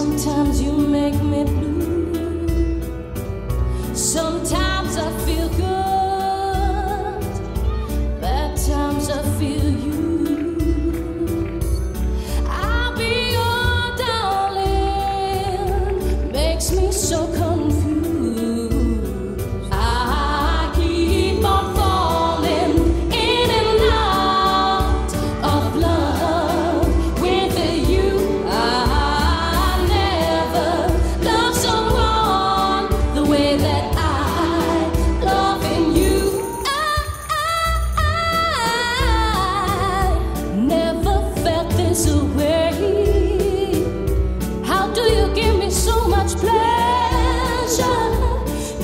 Sometimes you make me blue. Sometimes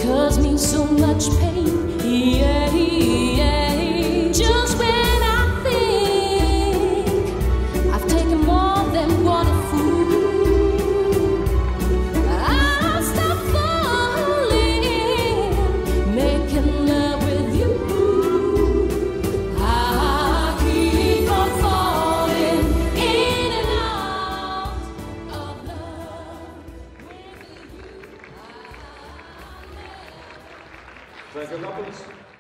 Cause me so much pain, yeah. Treasurer Lockens.